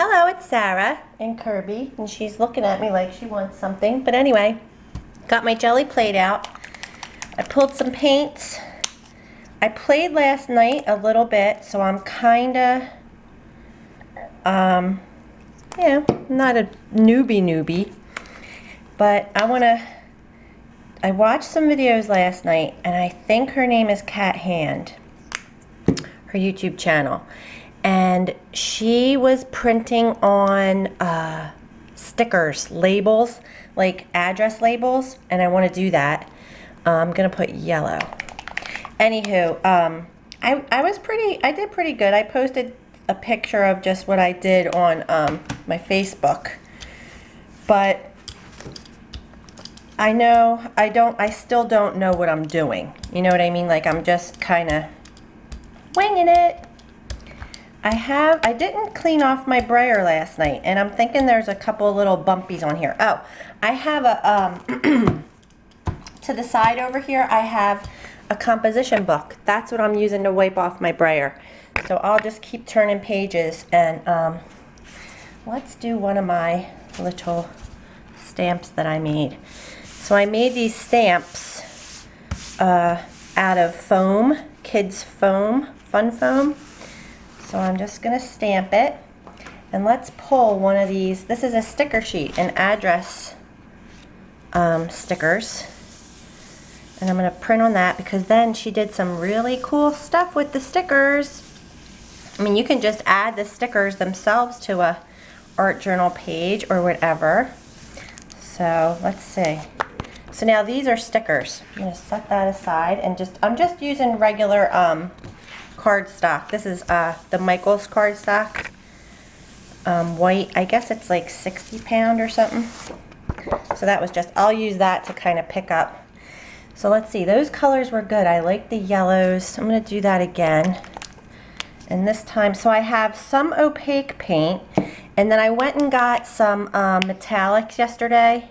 hello, it's Sara and Kirby, and she's looking at me like she wants something. But anyway, got my Gelli plate out. I pulled some paints. I played last night a little bit, so I'm kind of, um, yeah, not a newbie newbie. But I want to, I watched some videos last night, and I think her name is Cat Hand, her YouTube channel and she was printing on uh, stickers, labels, like address labels, and I want to do that. Uh, I'm going to put yellow. Anywho, um, I, I was pretty, I did pretty good. I posted a picture of just what I did on um, my Facebook, but I know, I don't, I still don't know what I'm doing. You know what I mean? Like I'm just kind of winging it. I have, I didn't clean off my brayer last night, and I'm thinking there's a couple little bumpies on here. Oh, I have a, um, to the side over here, I have a composition book. That's what I'm using to wipe off my brayer. So I'll just keep turning pages, and um, let's do one of my little stamps that I made. So I made these stamps uh, out of foam, kids foam, fun foam. So I'm just going to stamp it. And let's pull one of these. This is a sticker sheet, an address um, stickers. And I'm going to print on that because then she did some really cool stuff with the stickers. I mean, you can just add the stickers themselves to a art journal page or whatever. So let's see. So now these are stickers. I'm going to set that aside and just, I'm just using regular um, cardstock. This is uh, the Michaels cardstock. Um, white. I guess it's like 60 pound or something. So that was just, I'll use that to kind of pick up. So let's see, those colors were good. I like the yellows. I'm going to do that again. And this time, so I have some opaque paint. And then I went and got some um, metallics yesterday.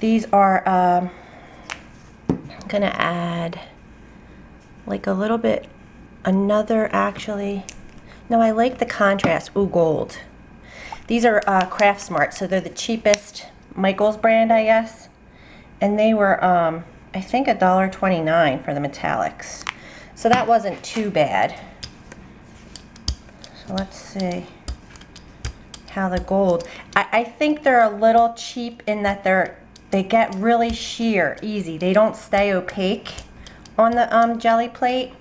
These are, um, I'm going to add like a little bit, another actually, no, I like the contrast, ooh, gold. These are uh, Craft Smart, so they're the cheapest Michaels brand, I guess. And they were, um, I think, $1.29 for the metallics. So that wasn't too bad. So let's see how the gold. I, I think they're a little cheap in that they're they get really sheer easy. They don't stay opaque on the um, Gelli plate.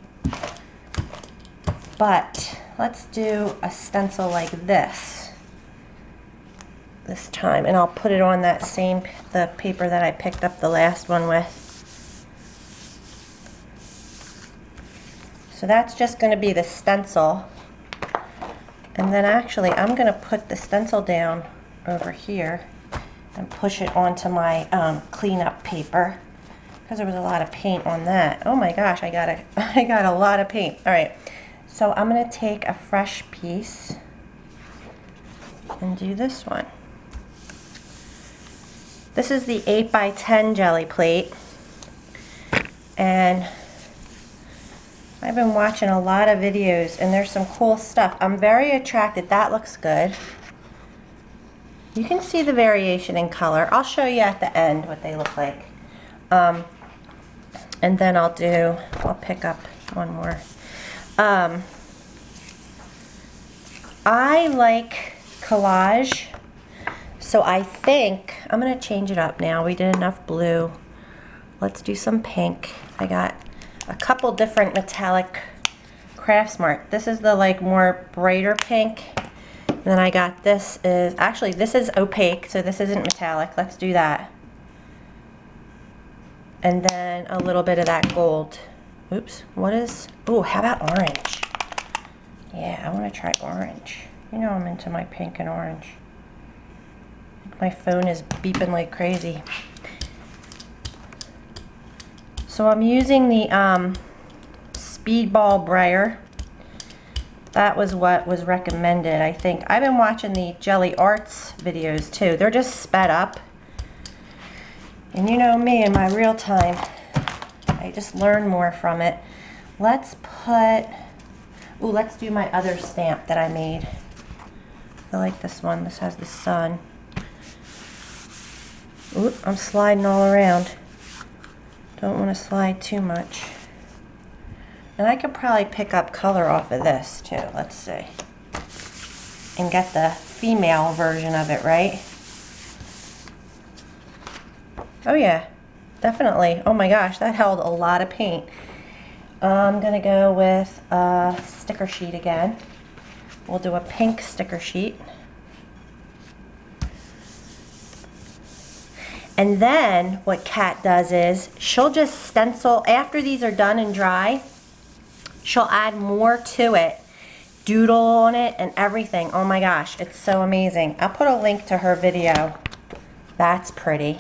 But let's do a stencil like this this time. And I'll put it on that same, the paper that I picked up the last one with. So that's just going to be the stencil. And then actually I'm going to put the stencil down over here and push it onto my um, cleanup paper because there was a lot of paint on that. Oh my gosh, I got a, I got a lot of paint. All right, so I'm gonna take a fresh piece and do this one. This is the 8 by 10 Gelli plate. And I've been watching a lot of videos and there's some cool stuff. I'm very attracted. That looks good. You can see the variation in color. I'll show you at the end what they look like. Um, and then I'll do, I'll pick up one more. Um, I like collage, so I think, I'm going to change it up now. We did enough blue. Let's do some pink. I got a couple different metallic Craft Smart. This is the like more brighter pink. And then I got this is, actually this is opaque, so this isn't metallic. Let's do that and then a little bit of that gold. Oops, what is, oh, how about orange? Yeah, I want to try orange. You know I'm into my pink and orange. My phone is beeping like crazy. So I'm using the um, Speedball Brayer. That was what was recommended, I think. I've been watching the Gelli Arts videos too. They're just sped up and you know me and my real time, Just learn more from it. Let's put, oh, let's do my other stamp that I made. I like this one. This has the sun. Oop, I'm sliding all around. Don't want to slide too much. And I could probably pick up color off of this too. Let's see. And get the female version of it, right? Oh yeah, definitely. Oh my gosh, that held a lot of paint. I'm gonna go with a sticker sheet again. We'll do a pink sticker sheet. And then what Cat does is she'll just stencil, after these are done and dry, she'll add more to it, doodle on it and everything. Oh my gosh, it's so amazing. I'll put a link to her video. That's pretty.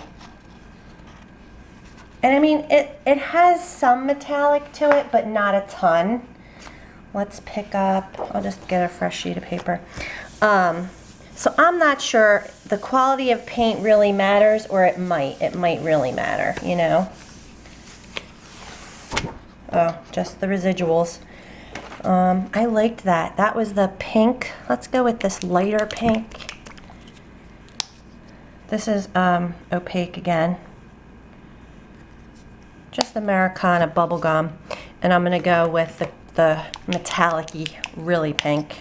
And I mean, it, it has some metallic to it, but not a ton. Let's pick up, I'll just get a fresh sheet of paper. Um, so I'm not sure the quality of paint really matters or it might. It might really matter, you know. Oh, just the residuals. Um, I liked that. That was the pink. Let's go with this lighter pink. This is um, opaque again. Just Americana bubblegum. And I'm going to go with the, the metallic really pink.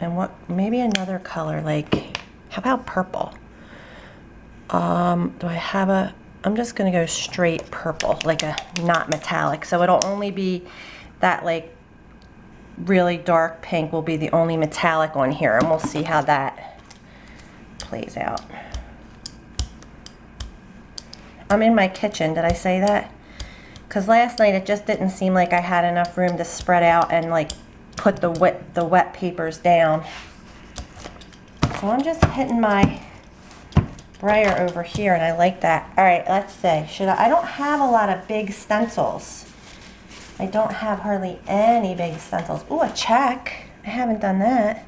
And what maybe another color like how about purple? Um do I have a I'm just gonna go straight purple like a not metallic. So it'll only be that like really dark pink will be the only metallic on here and we'll see how that plays out I'm in my kitchen did I say that because last night it just didn't seem like I had enough room to spread out and like put the wet, the wet papers down. So I'm just hitting my brayer over here and I like that. All right, let's see. Should I, I don't have a lot of big stencils. I don't have hardly any big stencils. Oh, a check. I haven't done that.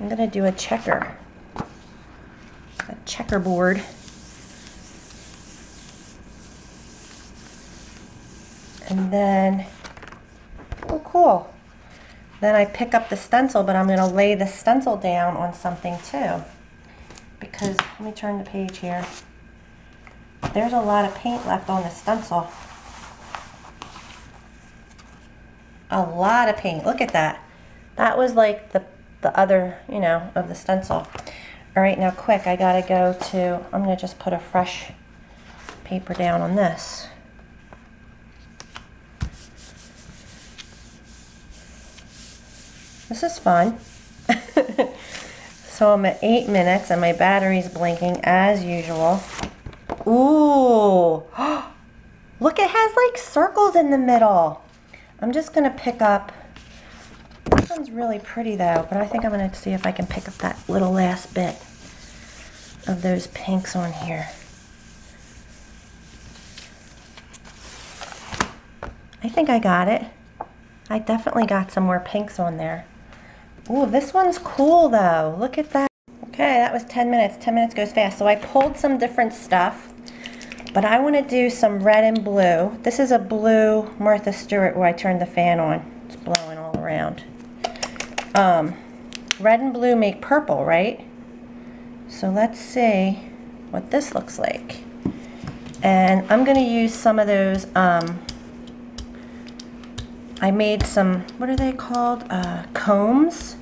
I'm gonna do a checker. A checkerboard. And then, oh cool. Then I pick up the stencil, but I'm going to lay the stencil down on something too. Because, let me turn the page here. There's a lot of paint left on the stencil. A lot of paint. Look at that. That was like the, the other, you know, of the stencil. All right, now quick, I gotta go to, I'm gonna just put a fresh paper down on this. This is fun. so I'm at eight minutes and my battery's blinking as usual. Ooh, look, it has like circles in the middle. I'm just gonna pick up, this one's really pretty though, but I think I'm gonna see if I can pick up that little last bit of those pinks on here. I think I got it. I definitely got some more pinks on there. Ooh, this one's cool though. Look at that. Okay, that was 10 minutes. 10 minutes goes fast. So I pulled some different stuff, but I want to do some red and blue. This is a blue Martha Stewart where I turned the fan on. It's blowing all around. Um, red and blue make purple, right? So let's see what this looks like. And I'm going to use some of those um, I made some, what are they called? Uh, combs.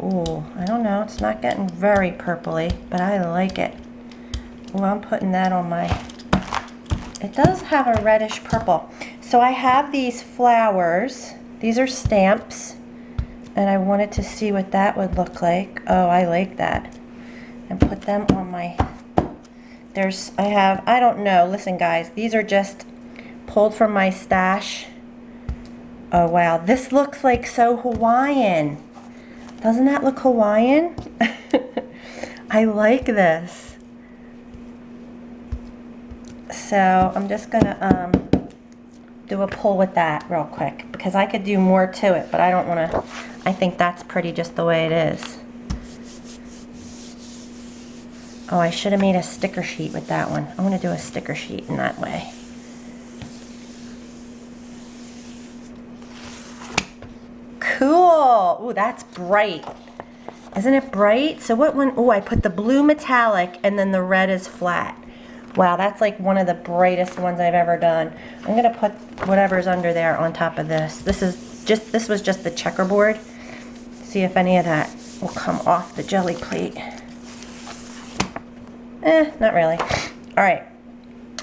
Ooh, I don't know. It's not getting very purpley, but I like it. Ooh, I'm putting that on my, it does have a reddish purple. So I have these flowers. These are stamps. And I wanted to see what that would look like. Oh, I like that. And put them on my, there's, I have, I don't know. Listen, guys, these are just pulled from my stash Oh wow, this looks like so Hawaiian. Doesn't that look Hawaiian? I like this. So I'm just gonna um, do a pull with that real quick because I could do more to it, but I don't wanna, I think that's pretty just the way it is. Oh, I should have made a sticker sheet with that one. I'm gonna do a sticker sheet in that way. Ooh, that's bright. Isn't it bright? So what one? Oh, I put the blue metallic and then the red is flat. Wow, that's like one of the brightest ones I've ever done. I'm gonna put whatever's under there on top of this. This is just, this was just the checkerboard. See if any of that will come off the Gelli plate. Eh, not really. All right,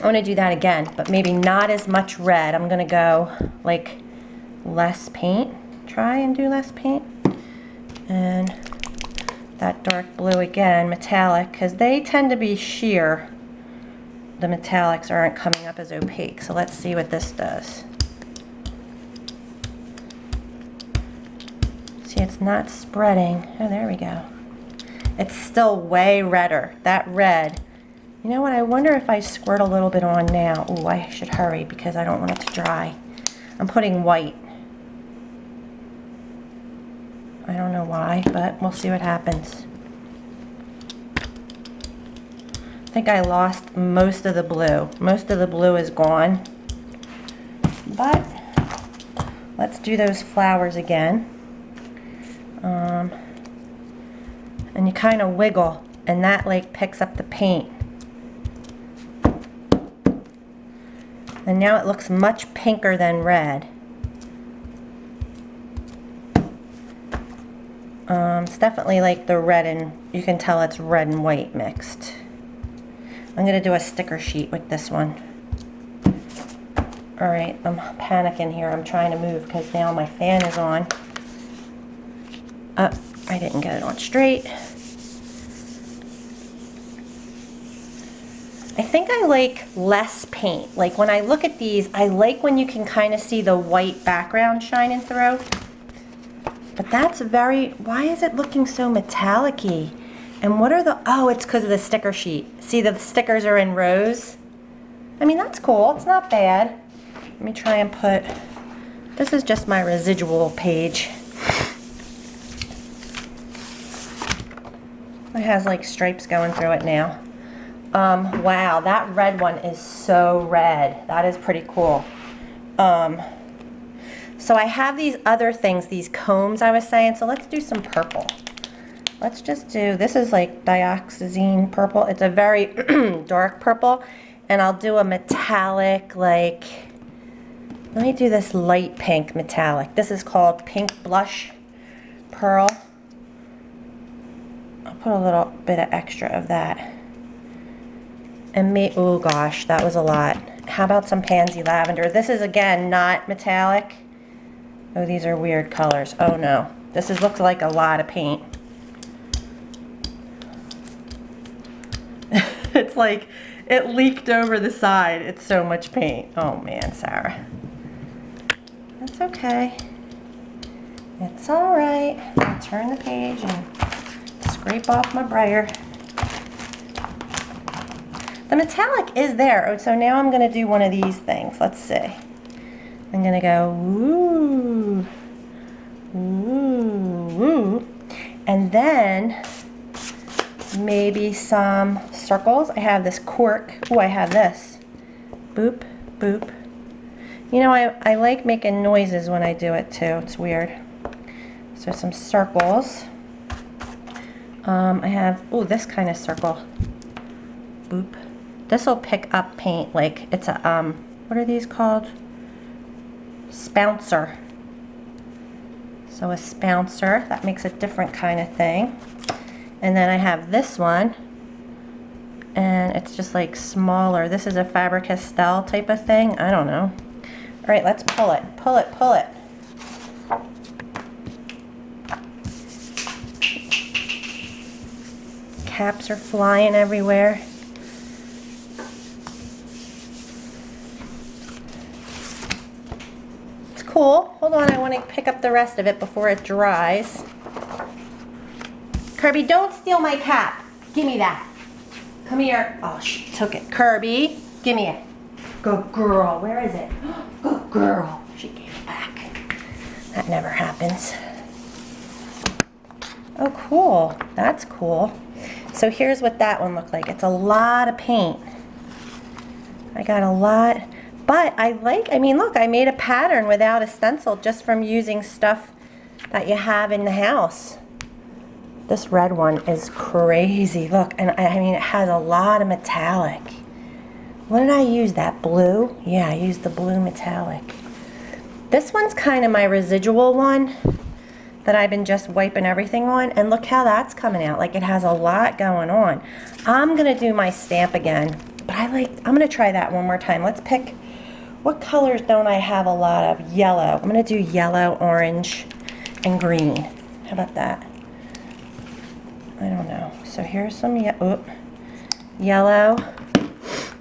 I wanna do that again, but maybe not as much red. I'm gonna go like less paint. Try and do less paint. And that dark blue again, metallic, because they tend to be sheer. The metallics aren't coming up as opaque. So let's see what this does. See, it's not spreading. Oh, there we go. It's still way redder. That red. You know what? I wonder if I squirt a little bit on now. Oh, I should hurry because I don't want it to dry. I'm putting white. I don't know why, but we'll see what happens. I think I lost most of the blue. Most of the blue is gone. But let's do those flowers again. Um, and you kind of wiggle and that like picks up the paint. And now it looks much pinker than red. Um, it's definitely like the red and, you can tell it's red and white mixed. I'm to do a sticker sheet with this one. Alright, I'm panicking here. I'm trying to move because now my fan is on. Uh, I didn't get it on straight. I think I like less paint. Like when I look at these, I like when you can kind of see the white background shining through. But that's very, why is it looking so metallic-y? And what are the, oh, it's because of the sticker sheet. See, the stickers are in rows. I mean, that's cool. It's not bad. Let me try and put, this is just my residual page. It has like stripes going through it now. Um, wow, that red one is so red. That is pretty cool. Um, so I have these other things, these combs I was saying, so let's do some purple. Let's just do, this is like dioxazine purple. It's a very dark purple, and I'll do a metallic, like, let me do this light pink metallic. This is called Pink Blush Pearl. I'll put a little bit of extra of that. And me, oh gosh, that was a lot. How about some pansy lavender? This is again not metallic. Oh, these are weird colors. Oh no. This is looks like a lot of paint. it's like it leaked over the side. It's so much paint. Oh man, Sara. That's okay. It's all right. I'll turn the page and scrape off my brayer. The metallic is there. Oh, so now I'm going to do one of these things. Let's see. I'm to go, ooh, ooh, ooh. And then maybe some circles. I have this cork. Oh, I have this. Boop, boop. You know, I, I like making noises when I do it too. It's weird. So some circles. Um, I have, oh, this kind of circle. Boop. This will pick up paint like it's a, um, what are these called? Spouncer. So a spouncer, that makes a different kind of thing. And then I have this one, and it's just like smaller. This is a Faber-Castell type of thing. I don't know. All right, let's pull it. Pull it, pull it. Caps are flying everywhere. It's cool. Hold on, I want to pick up the rest of it before it dries. Kirby, don't steal my cap. Give me that. Come here. Oh, she took it. Kirby, give me it. Good girl. Where is it? Good girl. She gave it back. That never happens. Oh, cool. That's cool. So here's what that one looked like. It's a lot of paint. I got a lot. But I like, I mean, look, I made a pattern without a stencil just from using stuff that you have in the house. This red one is crazy. Look, and I mean, it has a lot of metallic. What did I use? That blue? Yeah, I used the blue metallic. This one's kind of my residual one that I've been just wiping everything on. And look how that's coming out. Like it has a lot going on. I'm to do my stamp again. But I like, I'm to try that one more time. Let's pick, what colors don't I have a lot of? Yellow. I'm going to do yellow, orange, and green. How about that? I don't know. So here's some ye yellow.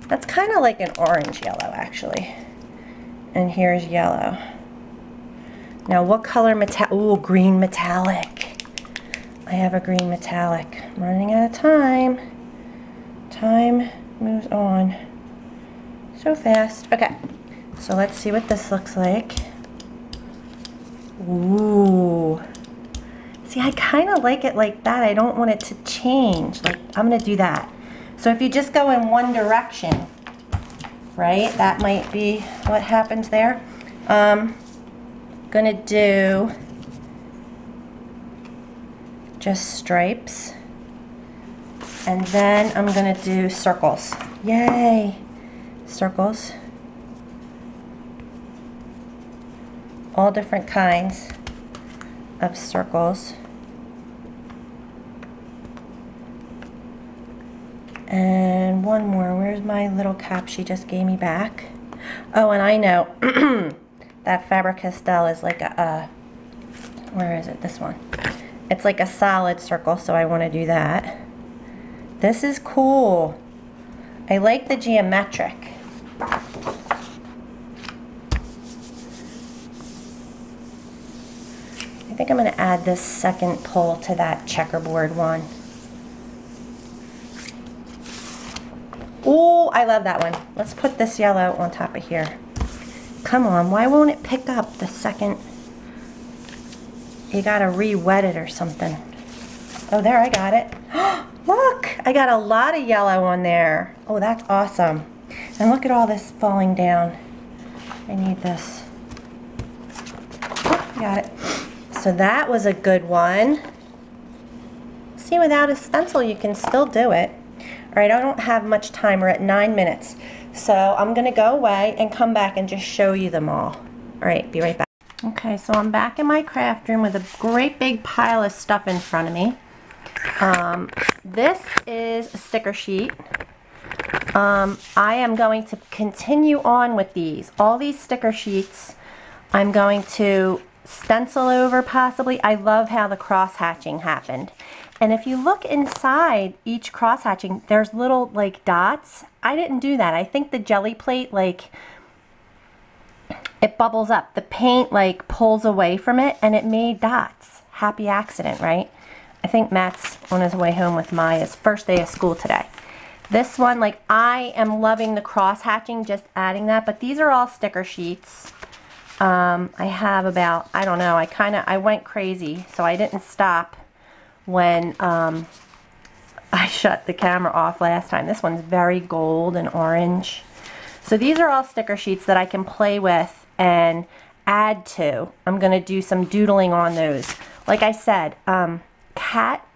That's kind of like an orange yellow, actually. And here's yellow. Now, what color metallic? Ooh, green metallic. I have a green metallic. I'm running out of time. Time moves on so fast. Okay, so let's see what this looks like. Ooh. See, I kind of like it like that. I don't want it to change. Like, I'm going to do that. So if you just go in one direction, right, that might be what happens there. Um, gonna do just stripes. And then I'm gonna do circles. Yay! Circles. All different kinds of circles. And one more. Where's my little cap she just gave me back? Oh, and I know that Faber-Castell is like a, uh, where is it? This one. It's like a solid circle, so I want to do that. This is cool. I like the geometric. I think I'm going to add this second pull to that checkerboard one. Oh, I love that one. Let's put this yellow on top of here. Come on, why won't it pick up the second? You gotta re-wet it or something. Oh, there, I got it. look, I got a lot of yellow on there. Oh, that's awesome. And look at all this falling down. I need this. Oh, got it. So that was a good one. See, without a stencil, you can still do it. All right, I don't have much time. We're at nine minutes. So I'm going to go away and come back and just show you them all. All right, be right back. Okay, so I'm back in my craft room with a great big pile of stuff in front of me. Um, this is a sticker sheet. Um, I am going to continue on with these. All these sticker sheets I'm going to stencil over possibly. I love how the cross hatching happened. And if you look inside each cross hatching, there's little like dots. I didn't do that. I think the Gelli plate like it bubbles up. The paint like pulls away from it and it made dots. Happy accident, right? I think Matt's on his way home with Maya's first day of school today. This one, like I am loving the cross hatching, just adding that, but these are all sticker sheets. Um, I have about, I don't know, I kind of, I went crazy, so I didn't stop when um, I shut the camera off last time. This one's very gold and orange. So these are all sticker sheets that I can play with and add to. I'm going to do some doodling on those. Like I said, um, Cat,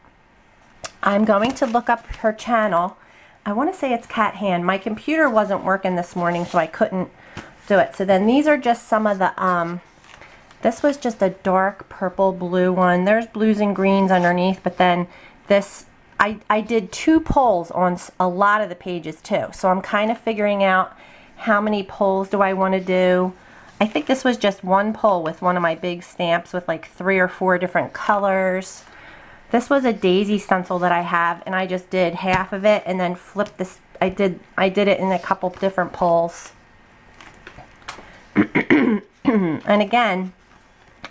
I'm going to look up her channel. I want to say it's Cat Hand. My computer wasn't working this morning, so I couldn't do it. So then these are just some of the um, this was just a dark purple blue one. There's blues and greens underneath, but then this, I, I did two pulls on a lot of the pages too. So I'm kind of figuring out how many pulls do I want to do. I think this was just one pull with one of my big stamps with like three or four different colors. This was a daisy stencil that I have and I just did half of it and then flipped this. I did, I did it in a couple different pulls. and again,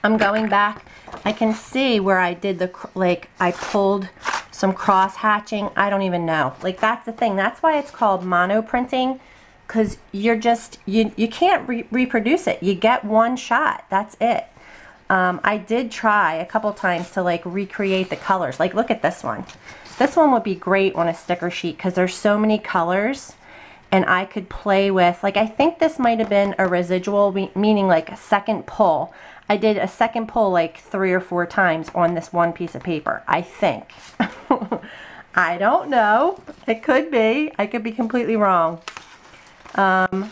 I'm going back. I can see where I did the, like, I pulled some cross hatching. I don't even know. Like, that's the thing. That's why it's called mono printing because you're just, you, you can't re reproduce it. You get one shot. That's it. Um, I did try a couple times to like recreate the colors. Like, look at this one. This one would be great on a sticker sheet because there's so many colors and I could play with, like I think this might have been a residual, meaning like a second pull. I did a second pull like three or four times on this one piece of paper, I think. I don't know. It could be. I could be completely wrong. Um,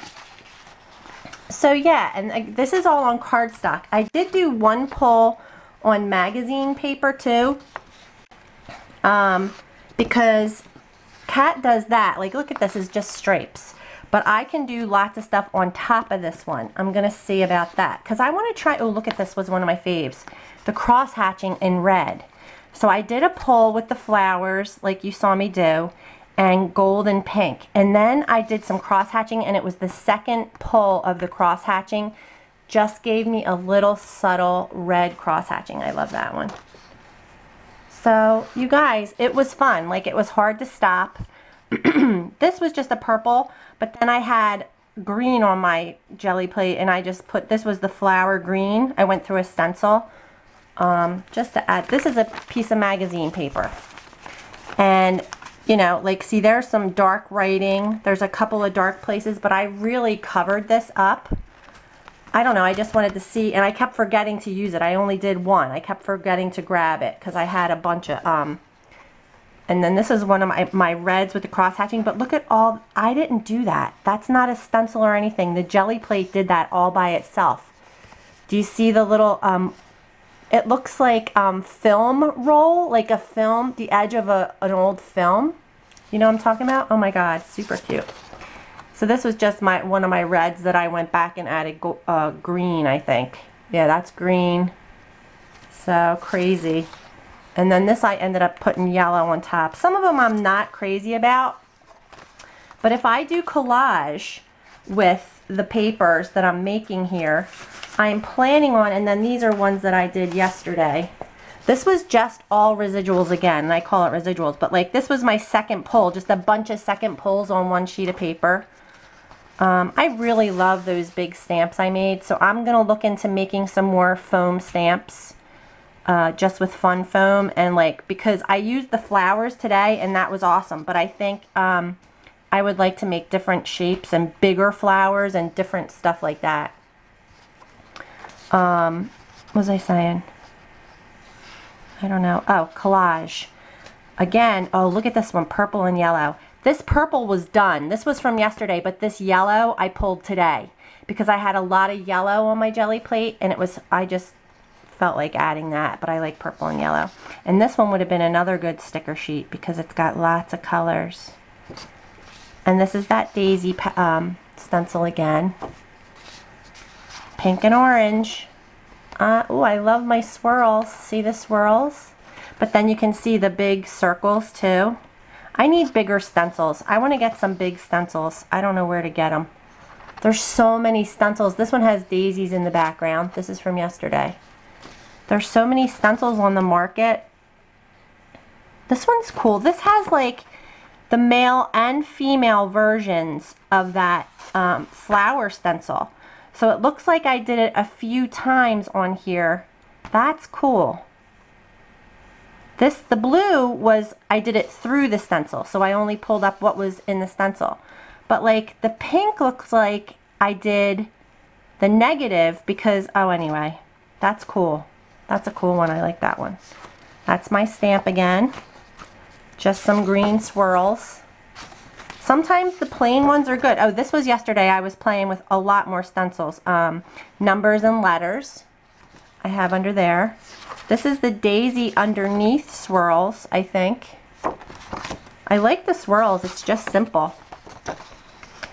so yeah, and this is all on cardstock. I did do one pull on magazine paper too. Um, because Cat does that. Like, look at this, is just stripes. But I can do lots of stuff on top of this one. I'm going to see about that. Because I want to try, oh, look at this was one of my faves. The cross hatching in red. So I did a pull with the flowers, like you saw me do, and gold and pink. And then I did some cross hatching, and it was the second pull of the cross hatching. Just gave me a little subtle red cross hatching. I love that one. So you guys, it was fun. Like it was hard to stop. this was just a purple, but then I had green on my Gelli plate and I just put, this was the flower green. I went through a stencil um, just to add, this is a piece of magazine paper. And you know, like see there's some dark writing. There's a couple of dark places, but I really covered this up. I don't know, I just wanted to see, and I kept forgetting to use it. I only did one. I kept forgetting to grab it because I had a bunch of, um, and then this is one of my, my reds with the cross hatching, but look at all, I didn't do that. That's not a stencil or anything. The Gelli plate did that all by itself. Do you see the little, um, it looks like um, film roll, like a film, the edge of a, an old film. You know what I'm talking about? Oh my God, super cute. So this was just my one of my reds that I went back and added uh, green, I think. Yeah, that's green. So crazy. And then this I ended up putting yellow on top. Some of them I'm not crazy about. But if I do collage with the papers that I'm making here, I'm planning on, and then these are ones that I did yesterday. This was just all residuals again, and I call it residuals, but like this was my second pull, just a bunch of second pulls on one sheet of paper. Um, I really love those big stamps I made, so I'm going to look into making some more foam stamps uh, just with fun foam and like because I used the flowers today and that was awesome, but I think um, I would like to make different shapes and bigger flowers and different stuff like that. Um, what was I saying? I don't know. Oh, collage. Again, oh, look at this one, purple and yellow. This purple was done. This was from yesterday, but this yellow I pulled today because I had a lot of yellow on my Gelli plate and it was, I just felt like adding that, but I like purple and yellow. And this one would have been another good sticker sheet because it's got lots of colors. And this is that daisy um, stencil again. Pink and orange. Uh, oh, I love my swirls. See the swirls? But then you can see the big circles too. I need bigger stencils. I want to get some big stencils. I don't know where to get them. There's so many stencils. This one has daisies in the background. This is from yesterday. There's so many stencils on the market. This one's cool. This has like the male and female versions of that um, flower stencil. So it looks like I did it a few times on here. That's cool. This, the blue was, I did it through the stencil, so I only pulled up what was in the stencil. But like the pink looks like I did the negative because, oh anyway, that's cool. That's a cool one, I like that one. That's my stamp again. Just some green swirls. Sometimes the plain ones are good. Oh, this was yesterday. I was playing with a lot more stencils. Um, numbers and letters I have under there. This is the daisy underneath swirls, I think. I like the swirls. It's just simple.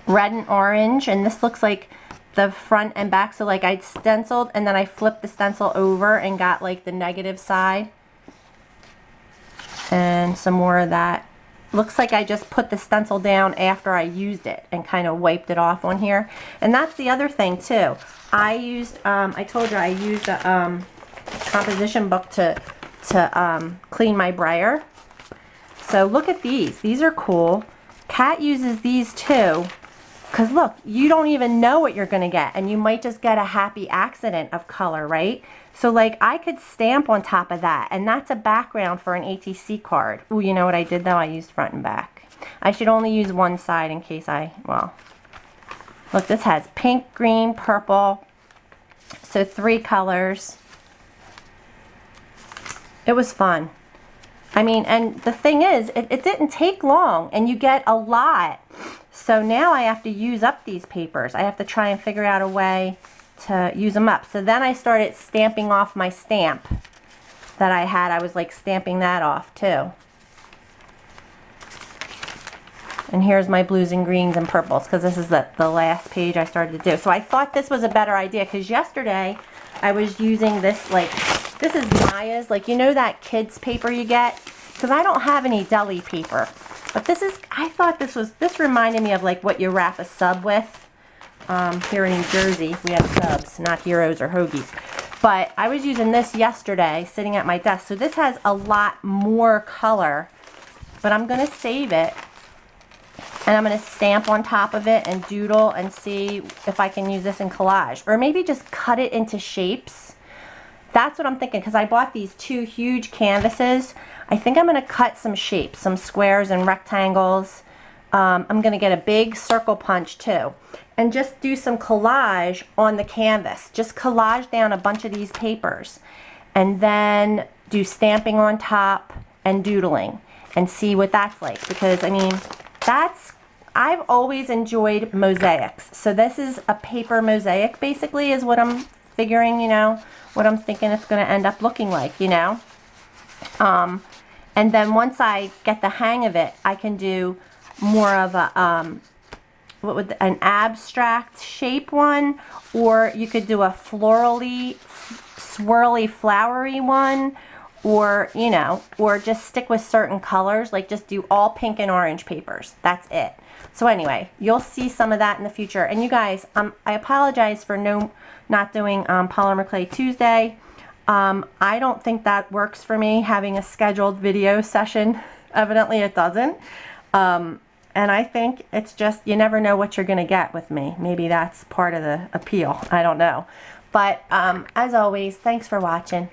Red and orange, and this looks like the front and back. So like I stenciled and then I flipped the stencil over and got like the negative side. And some more of that. Looks like I just put the stencil down after I used it and kind of wiped it off on here. And that's the other thing too. I used, um, I told you I used a, um, composition book to, to um, clean my brayer. So look at these. These are cool. Cat uses these too. Because look, you don't even know what you're going to get. And you might just get a happy accident of color, right? So like I could stamp on top of that. And that's a background for an ATC card. Oh, you know what I did though? I used front and back. I should only use one side in case I, well, look, this has pink, green, purple, so three colors. It was fun. I mean, and the thing is, it, it didn't take long and you get a lot. So now I have to use up these papers. I have to try and figure out a way to use them up. So then I started stamping off my stamp that I had. I was like stamping that off too. And here's my blues and greens and purples because this is the, the last page I started to do. So I thought this was a better idea because yesterday I was using this like, this is Maya's, like you know that kids paper you get? Because I don't have any deli paper. But this is, I thought this was, this reminded me of like what you wrap a sub with. Um, here in New Jersey, we have subs, not heroes or hoagies. But I was using this yesterday sitting at my desk. So this has a lot more color. But I'm going to save it and I'm going to stamp on top of it and doodle and see if I can use this in collage. Or maybe just cut it into shapes. That's what I'm thinking because I bought these two huge canvases. I think I'm going to cut some shapes, some squares and rectangles. Um, I'm going to get a big circle punch too. And just do some collage on the canvas. Just collage down a bunch of these papers. And then do stamping on top and doodling. And see what that's like. Because, I mean, that's I've always enjoyed mosaics. So this is a paper mosaic basically is what I'm figuring, you know, what I'm thinking it's going to end up looking like, you know. Um, and then once I get the hang of it, I can do more of a, um, what would, an abstract shape one, or you could do a florally, swirly, flowery one, or, you know, or just stick with certain colors, like just do all pink and orange papers. That's it. So anyway, you'll see some of that in the future. And you guys, um, I apologize for no not doing um, Polymer Clay Tuesday. Um, I don't think that works for me, having a scheduled video session. Evidently it doesn't. Um, and I think it's just, you never know what you're going to get with me. Maybe that's part of the appeal. I don't know. But um, as always, thanks for watching.